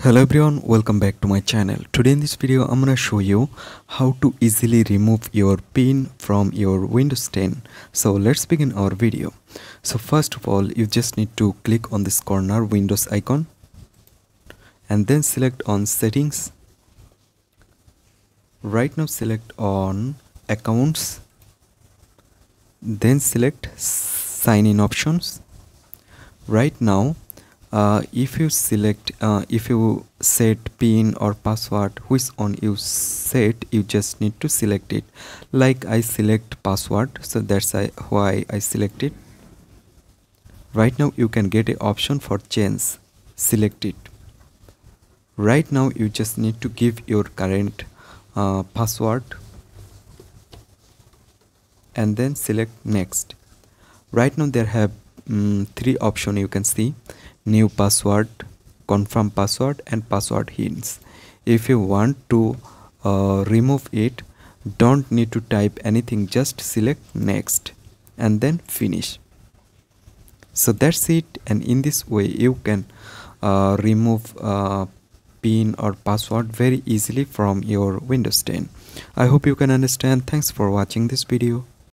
hello everyone welcome back to my channel. Today in this video i'm gonna show you how to easily remove your pin from your windows 10 so let's begin our video. So first of all you just need to click on this corner windows icon and then select on settings. Right now select on accounts. Then select sign in options. Right now uh, if you select uh, if you set pin or password which one you set you just need to select it. Like I select password so that's why I select it. Right now you can get a option for change. Select it. Right now you just need to give your current uh, password. And then select next. Right now there have um, three option you can see new password confirm password and password hints. If you want to uh, remove it don't need to type anything just select next and then finish. So that's it. And in this way you can uh, remove uh, pin or password very easily from your windows 10 i hope you can understand. Thanks for watching this video